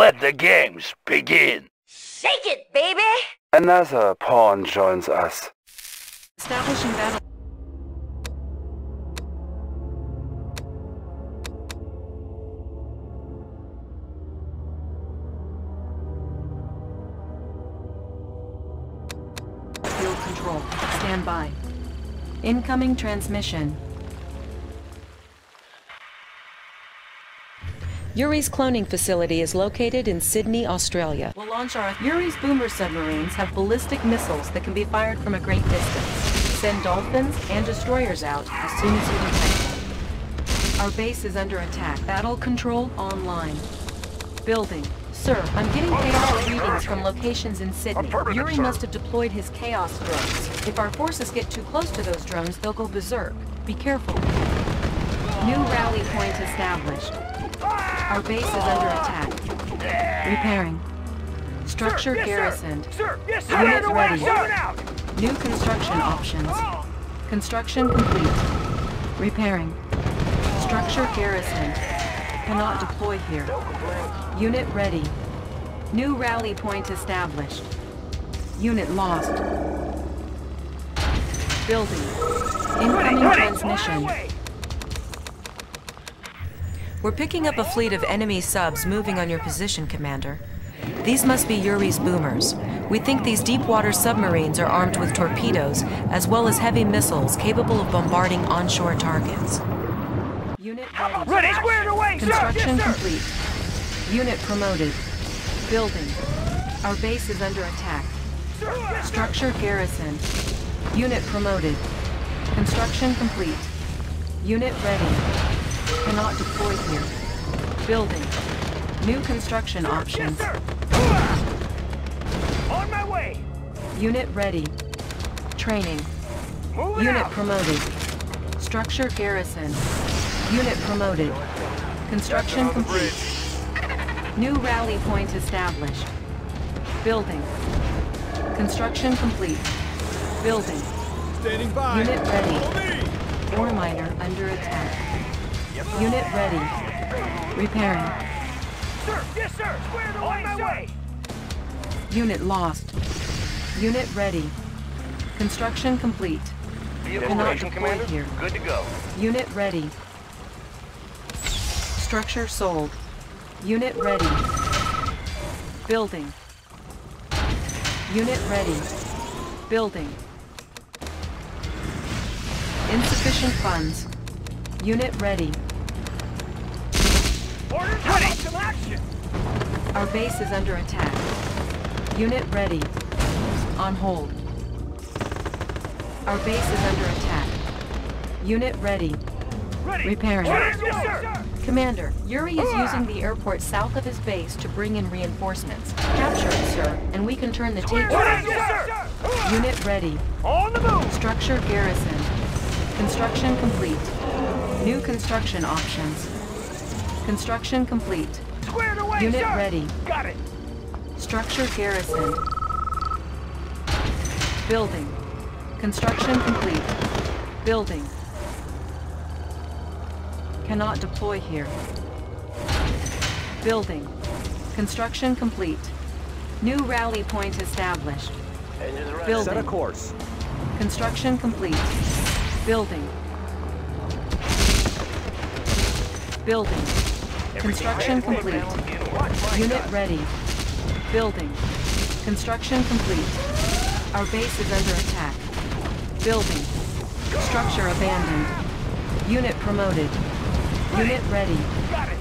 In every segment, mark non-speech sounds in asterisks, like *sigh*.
Let the games begin. Shake it, baby! Another pawn joins us. Establishing battle. Field control. Stand by. Incoming transmission. Yuri's cloning facility is located in Sydney, Australia. We'll launch our Yuri's boomer submarines have ballistic missiles that can be fired from a great distance. Send dolphins and destroyers out as soon as you detect. Our base is under attack. Battle control online. Building. Sir, I'm getting chaos readings from locations in Sydney. Yuri must have deployed his chaos drones. If our forces get too close to those drones, they'll go berserk. Be careful. New rally point established. Our base is under attack. Repairing. Structure Yes, garrisoned. Sir, yes, sir. Unit ready. out. New construction options. Construction complete. Repairing. Structure garrisoned. Cannot deploy here. Unit ready. New rally point established. Unit lost. Building. Incoming transmission. On my way. We're picking up a fleet of enemy subs moving on your position, Commander. These must be Yuri's boomers. We think these deep water submarines are armed with torpedoes, as well as heavy missiles capable of bombarding onshore targets. Unit ready. Ready, squared away. Construction Yes, complete. Unit promoted. Building. Our base is under attack. Sir. Structure garrison. Unit promoted. Construction complete. Unit ready. Cannot deploy here. Building. New construction Yes, options. sir. On my way. Unit ready. Training. Moving Unit out. promoted. Structure garrison. Unit promoted. Construction complete. New rally point established. Building. Construction complete. Building. Standing by. Unit ready. Follow me. Ore miner under attack. Unit ready. Repairing. Sir, yes, sir. Squared away, On my way. Unit lost. Unit ready. Construction complete. Vehicle Cannot deploy Commander. here. Good to go. Unit ready. Structure sold. Unit ready. Building. Unit ready. Building. Insufficient funds. Unit ready. Orders. Some action. Our base is under attack. Unit ready. On hold. Our base is under attack. Unit ready. Ready. Repairing. Orders, yes. Commander, Yuri is ah. using the airport south of his base to bring in reinforcements. Capture it, sir, and we can turn the. Orders, yes, sir. Ah. Unit ready. On the move. Structure garrison. Construction complete. New construction options. Construction complete. Squared away, Unit sir. ready. Got it. Structure garrison. Building. Construction complete. Building. Cannot deploy here. Building. Construction complete. New rally point established. Building. Set a course. Construction complete. Building. Building. Construction complete. Unit ready. Building. Construction complete. Our base is under attack. Building. Structure abandoned. Unit promoted. Unit ready. Got it.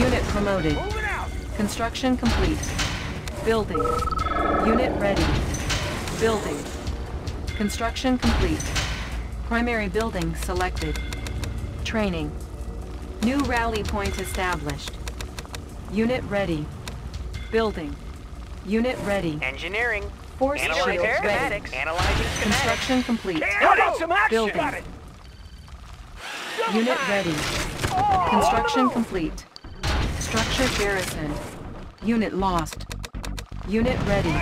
Unit promoted. Construction complete. Building. Unit ready. Building. Construction complete. Primary building selected. Training. New rally point established. Unit ready. Building. Unit ready. Engineering. Force Analyzing shields ready. schematics. Analyzing schematics. Construction complete. How about some action? Building. Unit ready. Construction complete. Structure garrison. Unit lost. Unit ready.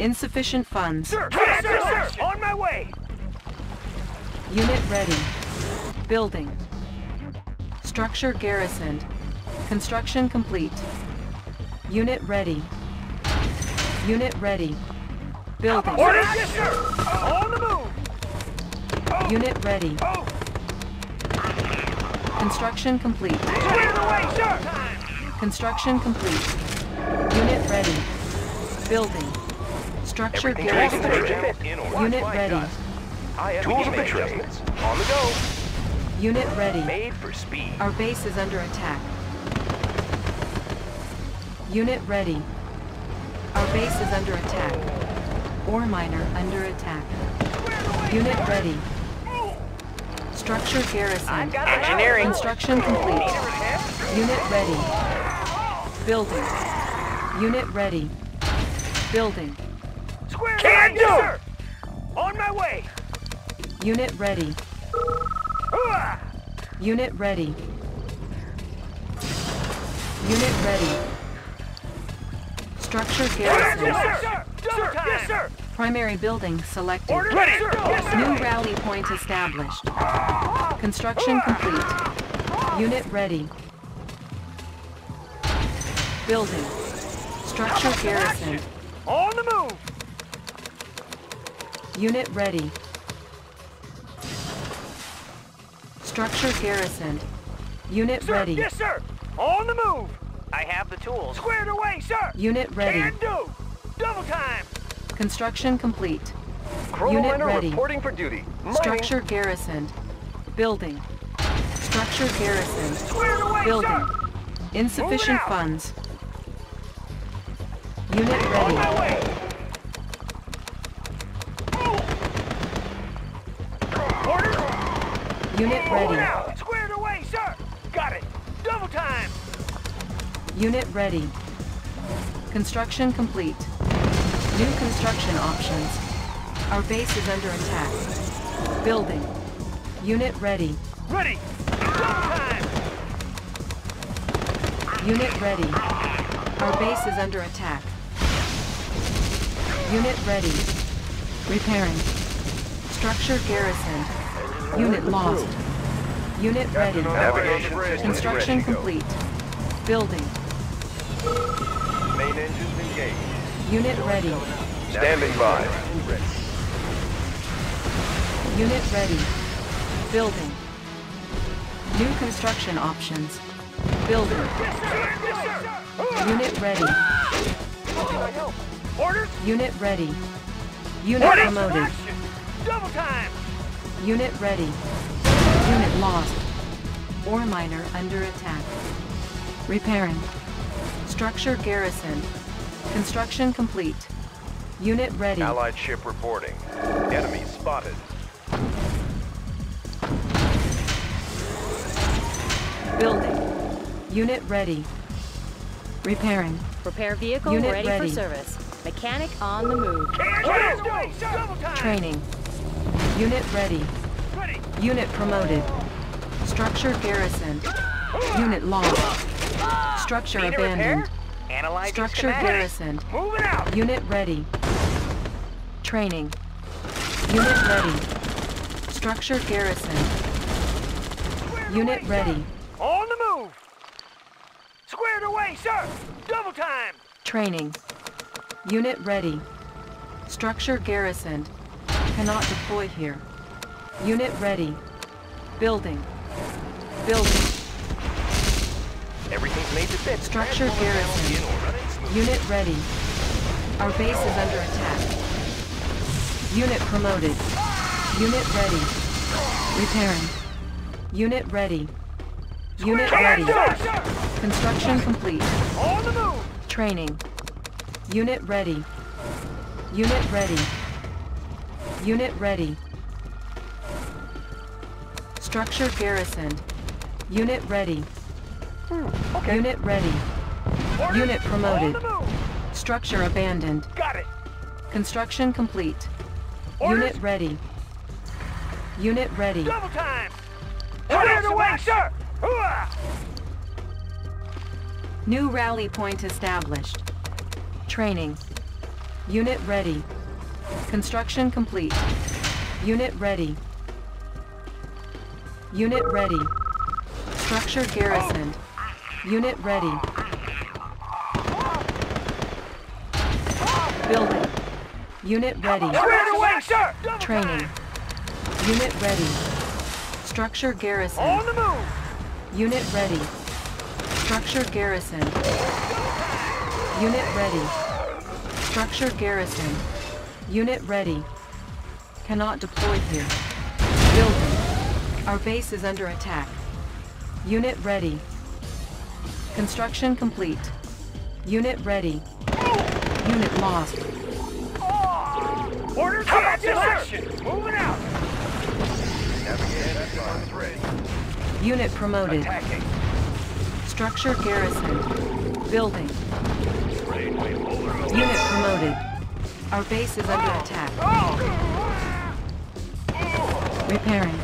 Insufficient funds. Sir, yes, sir, sir. On my way. Unit ready. Building. Structure garrisoned. Construction complete. Unit ready. Unit ready. Building. Orders, yes, sir. On the move. Oh! Unit ready. Oh, Construction complete. clear the way, sir. Construction complete. Unit ready. Building. Structure garrisoned. Mr. Jim. In order. Unit ready. Dust. IFV Tools of the trade. On the go. Unit ready. Made for speed. Our base is under attack. Unit ready. Our base is under attack. Ore miner under attack. Unit ready. Structure garrison. Engineering. Construction complete. Unit ready. Building. Unit ready. Building. Square the Can do. sir. On my way. Unit ready. Unit ready. Unit ready. Structure Yes, garrison. sir. Yes, sir. Primary building selected. Orders, ready. Sir. Yes, sir. New rally point established. Construction complete. Unit ready. Building. Structure garrison. On the move. Unit ready. Structure garrisoned. Unit Sir. ready. Yes, sir. On the move. I have the tools. Squared away, sir. Unit ready. Can do. Double time. Construction complete. Chrono Unit miner ready. reporting for duty. Mining. Structure garrisoned. Building. Structure garrisoned. Squared away, Building. sir. Insufficient funds. Unit ready. Unit ready. Squared away, sir. Got it. Double time. Unit ready. Construction complete. New construction options. Our base is under attack. Building. Unit ready. Ready. Double time. Unit ready. Our base is under attack. Unit ready. Repairing. Structure garrisoned. Unit lost. Unit ready. Navigation Construction ready to go. complete. Building. Main engines engaged. Unit ready. Standing by. Unit ready. Building. New construction options. Building. Yes, sir. Unit ready. Orders. Unit ready. Unit Ready. promoted. Action. Double time. Unit ready. Unit lost. Ore miner under attack. Repairing. Structure garrison. Construction complete. Unit ready. Allied ship reporting. Enemy spotted. Building. Unit ready. Repairing. Repair vehicle Unit ready, ready. for service. Mechanic on the move. Can do. Double time. Training. Unit ready. Ready. Unit promoted. Structure garrison. Unit lost. Structure Need abandoned. Analyzing Structure garrison. Moving out. Unit ready. Training. Unit ready. Structure garrison. Unit away, ready. Sir. On the move. Squared away, sir. Double time. Training. Unit ready. Structure garrisoned. Cannot deploy here. Unit ready. Building. Building. Everything's made to fit. Structure garrison. in or running smooth. Unit ready. Our base is under attack. Unit promoted. Unit ready. Repairing. Unit ready. Unit ready. Construction complete. On the move. Training. Unit ready. Unit ready. Unit ready. Structure garrisoned. Unit ready. Hmm, Unit ready. Orders. Unit promoted. The. Structure abandoned. Got it. Construction complete. Orders. Unit ready. Unit ready. Double time. Squared away, sir. New rally point established. Training. Unit ready. Construction complete. Unit ready. Unit ready. Structure garrisoned. Unit ready. Building. Unit ready. Squared away, sir! Training. Unit ready. Structure On the move! Unit ready. Structure garrison. Unit ready. Structure garrisoned. Unit ready. Cannot deploy here. Building. Our base is under attack. Unit ready. Construction complete. Unit ready. Unit lost. Orders How about this action? Moving out! Navigation systems ready. Unit promoted. Attacking. Structure garrisoned. Building. Unit promoted. Our base is under attack. Repairing.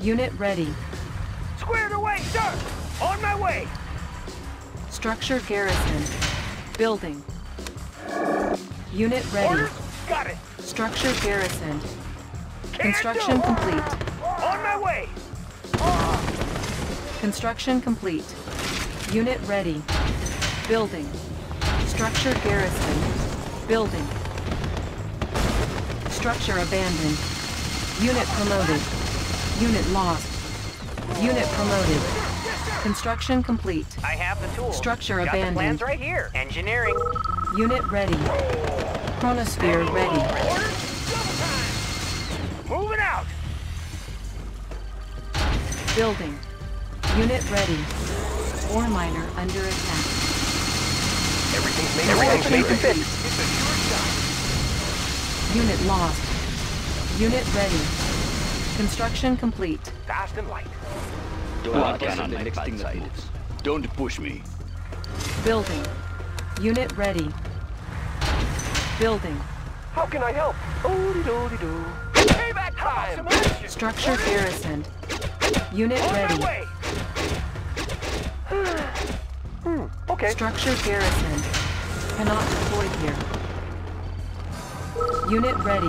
Unit ready. Squared away, sir! On my way! Structure garrison. Building. Unit ready. Orders? Got it! Structure garrison. Construction complete. On my way! Construction complete. Unit ready. Building. Structure garrison. Building. Structure abandoned. Unit promoted. Unit lost. Unit promoted. Construction complete. I have the tools. Structure Got abandoned. the plans right here. Engineering. Unit ready. Chronosphere ready. Orders? Double time! Moving out! Building. Unit ready. Ore miner under attack. Everything's made, everything's made to fit. Unit lost. Unit ready. Construction complete. Fast and light. Don't get on my backside. Don't push me. Building. Unit ready. Building. How can I help? Oh-de-do-de-do. Payback time! Structure garrisoned. Unit On ready. my way! *sighs* Hmm, okay. Structure garrisoned. Cannot deploy here. Unit ready.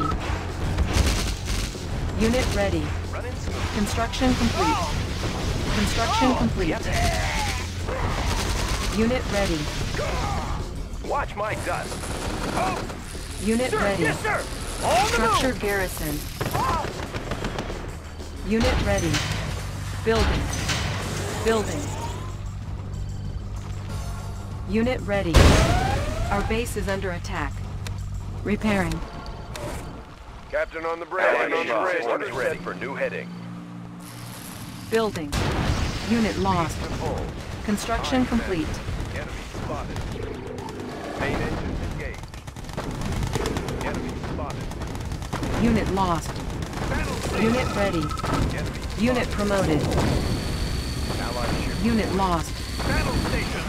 Unit ready. Construction complete. Construction oh, complete. Unit ready. Watch my dust. Oh. Unit Sir, ready. yes! On the Structure garrison. Ah. Unit ready. Building. Building. Unit ready. Our base is under attack. Repairing. Captain on the bridge. Captain on the bridge. Orders ready for new heading. Building. Unit lost. Construction complete. Enemy spotted. Main engines engaged. Enemy spotted. Unit lost. Unit ready. Unit promoted. Unit lost. Battle station.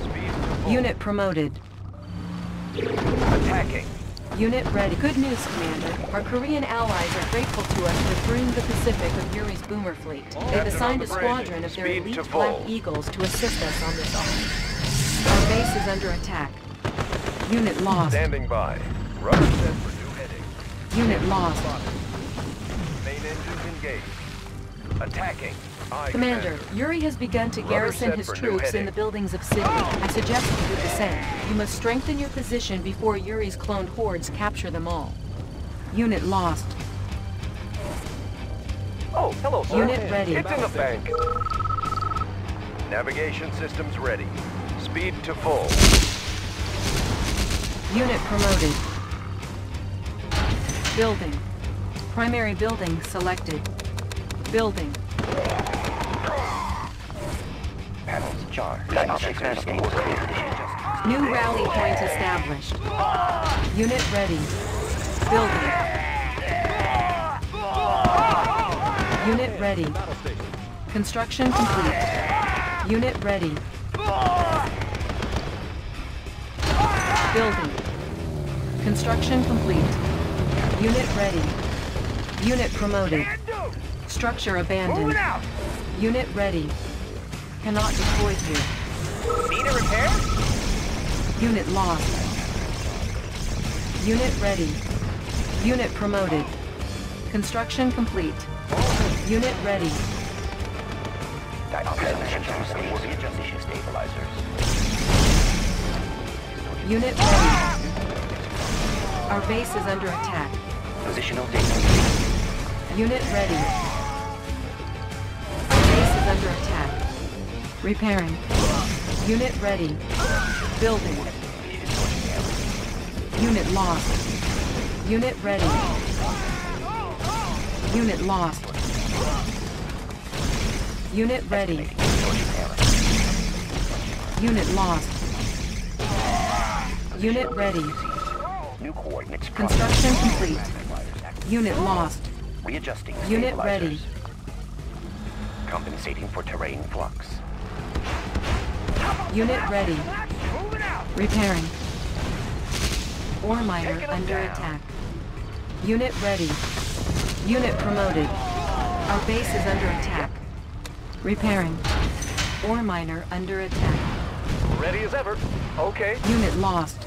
Speed to. Unit promoted. attacking. Unit ready. Good news, Commander. Our Korean allies are grateful to us for freeing the Pacific of Yuri's boomer fleet. They've Captain assigned a squadron of their elite Black. Eagles to assist us on this arm. Our base is under attack. Unit lost. Standing by. Rudder set for new heading. Unit lost. Main engines engaged. Attacking. Commander, Yuri has begun to garrison his troops in the buildings of Sydney. I suggest you do the same. You must strengthen your position before Yuri's cloned hordes capture them all. Unit lost. Oh, hello, sir. Unit ready. It's in the bank. Navigation systems ready. Speed to full. Unit promoted. Building. Primary building selected. Building. New rally point established. Unit ready. Building. Unit ready. Construction complete. Unit ready. Building. Construction complete. Unit ready. Unit promoted. Structure abandoned. Unit ready. Cannot deploy here. Need a repair? Unit lost. Unit ready. Unit promoted. Construction complete. Unit ready. Positional stabilizers. Unit ready. Our base is under attack. Positional data. Unit ready. Our base is under attack. Repairing. Unit ready. Building. Unit lost. Unit ready. Unit lost. Unit ready. Unit lost. Unit ready. New coordinates. Construction complete. Unit lost. Readjusting Unit ready. Compensating for terrain flux. Unit ready. Repairing. Ore miner under down. attack. Unit ready. Unit promoted. Our base is under attack. Repairing. Ore miner under attack. Ready as ever. Okay. Unit lost.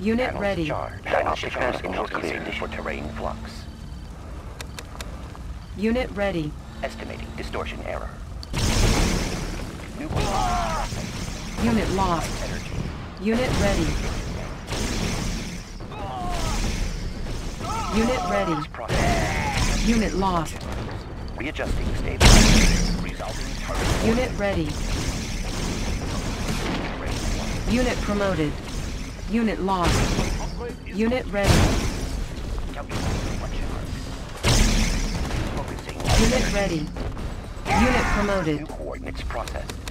Unit Panels ready. Charged. Diagnostic panels compensating for terrain flux. Unit ready. Estimating distortion error. Unit lost. Unit ready. Unit ready. Unit lost. Readjusting stabilizers. Resulting target Unit ready. Unit promoted. Unit lost. Unit ready. Calculating watch mark. Focusing. Unit ready. Unit promoted. New coordinates processed.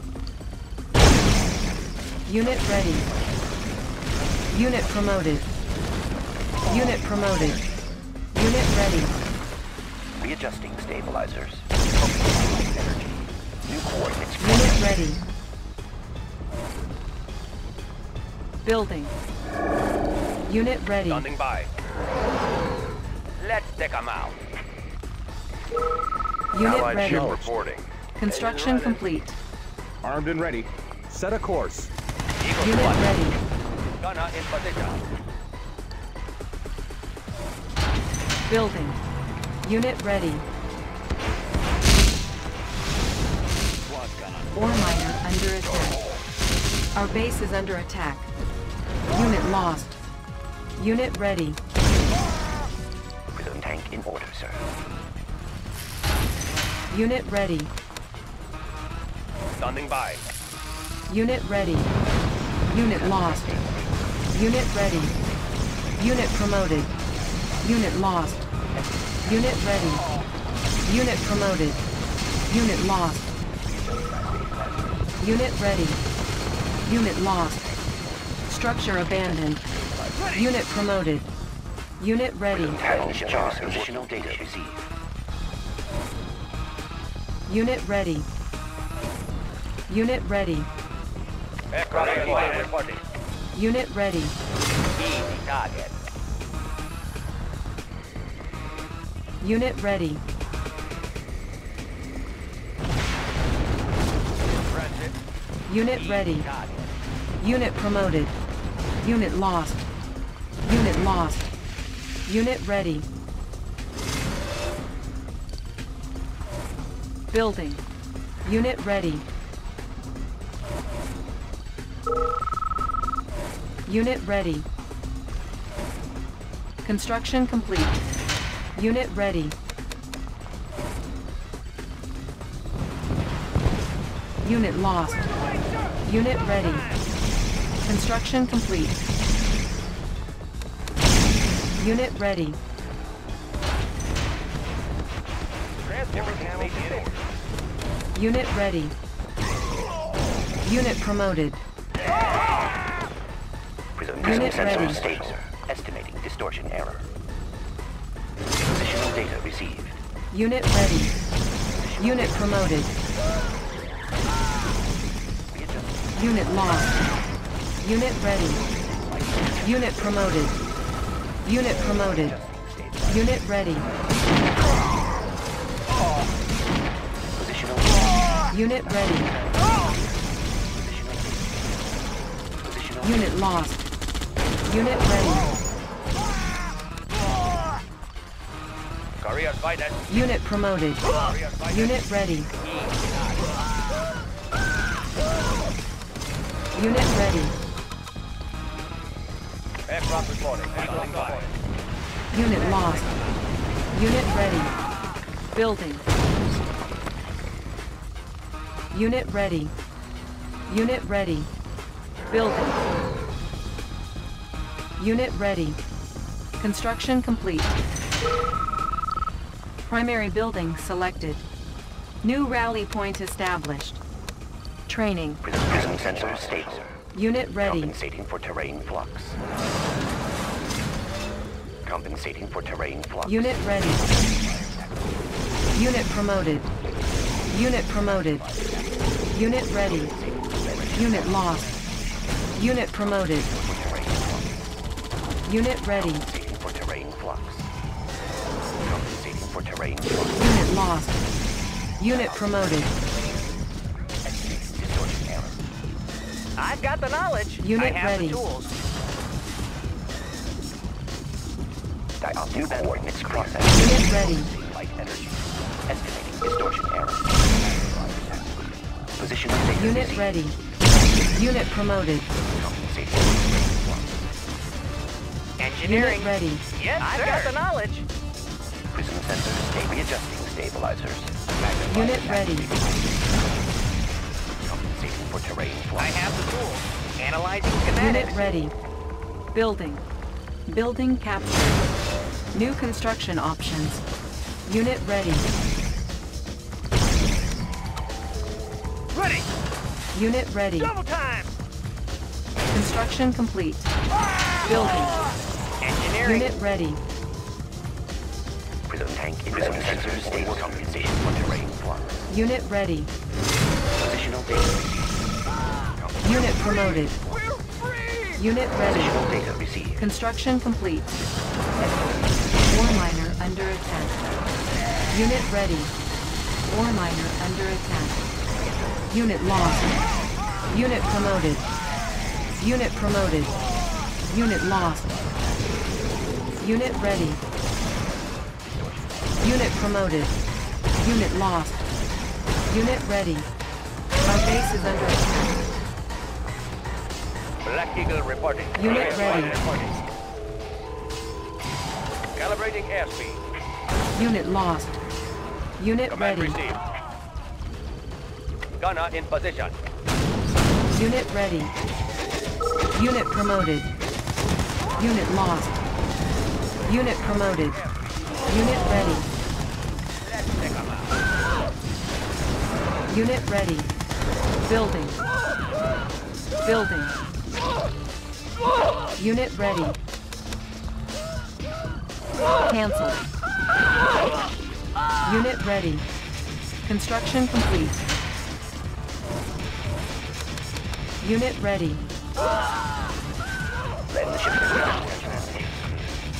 Unit ready. Unit promoted. Unit promoted. Unit ready. Readjusting stabilizers. Energy. New coordinates Unit ready. Building. Unit ready. Standing by. Let's take 'em out. Unit ready. reporting. Construction complete. Armed and ready. Set a course. Eagle Unit squad. ready. Gunner in position. Building. Unit ready. Ore miner under attack. Our base is under attack. Unit lost. Unit ready. Prism tank in order, sir. Unit ready. Standing by. Unit ready. Unit lost. Unit ready. Unit promoted. Unit lost. Unit ready. Unit promoted. Unit lost. Unit ready. Unit lost. Structure abandoned. Unit promoted. Unit ready. Positional data received. Unit ready. Unit ready. Aircraft squad reporting. Unit ready. Easy target. Unit ready. Unit ready. Unit promoted. Unit lost. Unit lost. Unit ready. Building. Unit ready. Unit ready. Construction complete. Unit ready. Unit lost. Unit ready. Construction complete. Unit ready. Unit ready. Unit promoted. Unit sensor ready. stable. Estimating distortion error. Positional data received. Unit ready. Unit promoted. Unit lost. Unit ready. Unit promoted. Unit promoted. Unit ready. Positional. Unit ready. Unit lost. Unit ready. Career fighter. Unit promoted. Career. Unit ready. Unit ready. Aircraft reporting. Standing by. Unit lost. Unit ready. Building. Unit ready. Unit ready. Building. Unit ready. Construction complete. Primary building selected. New rally point established. Training. Prism sensor stable. Unit ready. Compensating for terrain flux. Compensating for terrain flux. Unit ready. Unit promoted. Unit promoted. Unit ready. Unit lost. Unit promoted. Unit ready. Compensating for terrain flux. Compensating for terrain flux. Unit lost. Unit promoted. I've got the knowledge. Unit I have ready. the tools. Dial new coordinates processed. Unit ready. Light energy. Estimating distortion error. Position Unit ready. Unit promoted. Compensating for terrain flux. Engineering. Unit ready. Yes, I've got the knowledge. Prism sensors stay readjusting stabilizers. Magnifying Unit ready. Compensating for terrain flux. I have the tools. Analyzing schematics. Unit ready. Building. Building captured. New construction options. Unit ready. Ready. Unit ready. Double time. Construction complete. Ah! Building. Engineering. Unit ready. Prism tank prism sensors stable compensation for terrain flux. Unit ready. Positional data received. Unit promoted. Unit ready. Positional data received. Construction complete. Ore miner under attack. Unit ready. Ore miner under attack. Unit lost. Unit promoted. Unit promoted. Unit lost. Unit ready. Unit promoted. Unit lost. Unit ready. Our base is under attack. Black Eagle reporting. Unit Yes, ready. reporting. Calibrating airspeed. Unit lost. Unit Command ready. received. Gunner in position. Unit ready. Unit promoted. Unit lost. Unit promoted. Unit ready. Unit ready. Building. Building. Unit ready. Cancel. Unit ready. Construction complete. Unit ready.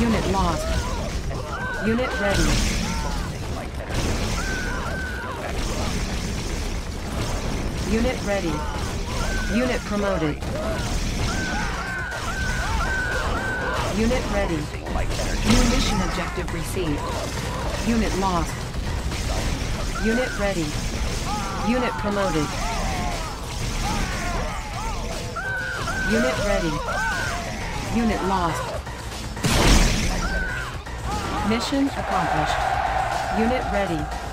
Unit lost. Unit ready. Unit ready. Unit promoted. Unit ready. New mission objective received. Unit lost. Unit ready. Unit promoted. Unit ready. Unit lost. Mission accomplished. Unit ready.